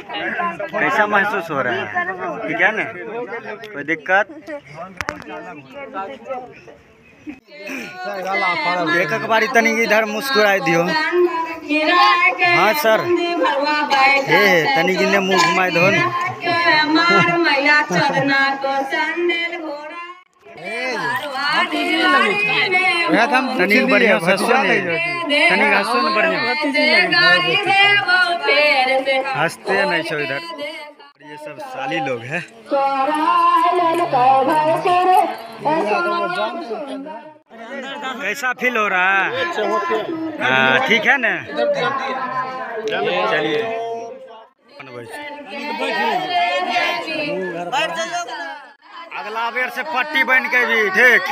कैसा महसूस हो रहा है। ठीक है ना? कोई दिक्कत? एक एक बारी तनी इधर मुस्कुराई दियो। हाँ सर। हे तनी गिने मुँह घुमाई दो ना। बढ़िया ने ने बढ़िया। हँसते नहीं छो इधर। ये सब साली लोग हैं। कैसा फील हो रहा है? हाँ, ठीक है ना? चलिए। अगला बेर से पट्टी बन के भी ठीक?